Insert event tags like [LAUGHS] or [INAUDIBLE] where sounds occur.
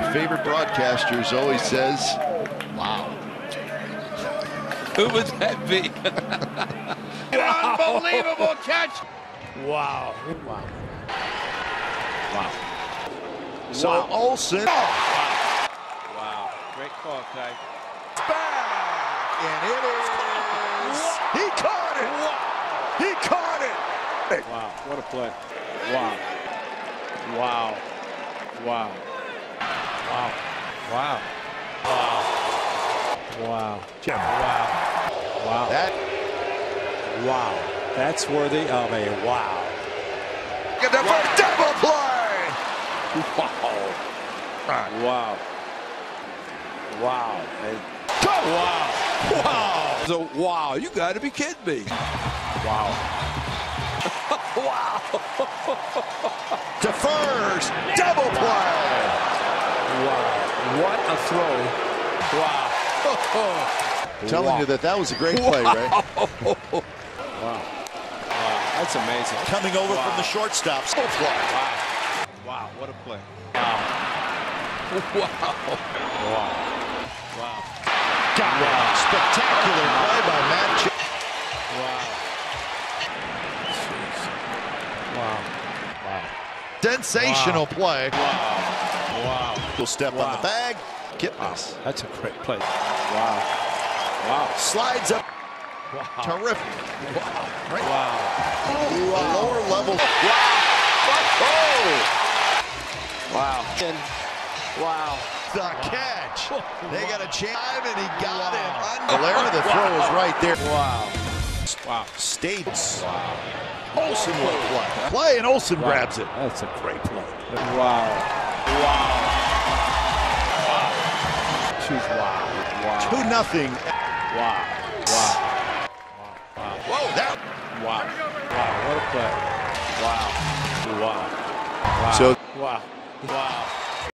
my favorite broadcasters always says, wow. Who would that be? [LAUGHS] Unbelievable catch. Wow. Wow. wow. So Wow. Olson. Wow. Great call, Ty. And it is. He caught it. He caught it. Wow. What a play. Wow. Wow. Wow. Wow. Wow. Wow. Wow. Jim. Wow. Wow. That Wow. That's worthy of a wow. get the first double play. Wow. Wow. Wow. And- Wow. Wow. So, wow, you got to be kidding me. Wow. [LAUGHS] [LAUGHS] To first. Double play. Wow. What a throw. Wow. [LAUGHS] Telling Wow. you that that was a great play, Ray. [LAUGHS] Wow. Wow. That's amazing. Coming over Wow. from the shortstop. Double oh, play. Wow. Wow, what a play. Wow. Wow. [LAUGHS] Wow. Wow. Got it. Spectacular play by Matt. Ch- Wow. Jeez. Wow. Wow. Sensational play. Wow. Will step on the bag. Kipnis That's a great play. Wow. Wow. slides up. Wow. Terrific. Right. Wow. Lower level. Wow. And wow. The catch. They got a chance, and he got it. Valera, the throw is right there. Wow. Wow. States. Olson will play. Play, and Olson Wow. grabs it. That's a great play. Wow. Wow. Wow. Choose wow. Wow. Two nothing. Wow. Wow. Wow. Wow. Whoa, that. Wow. Wow. What a play. Wow. Wow. Wow. So- Wow. Wow.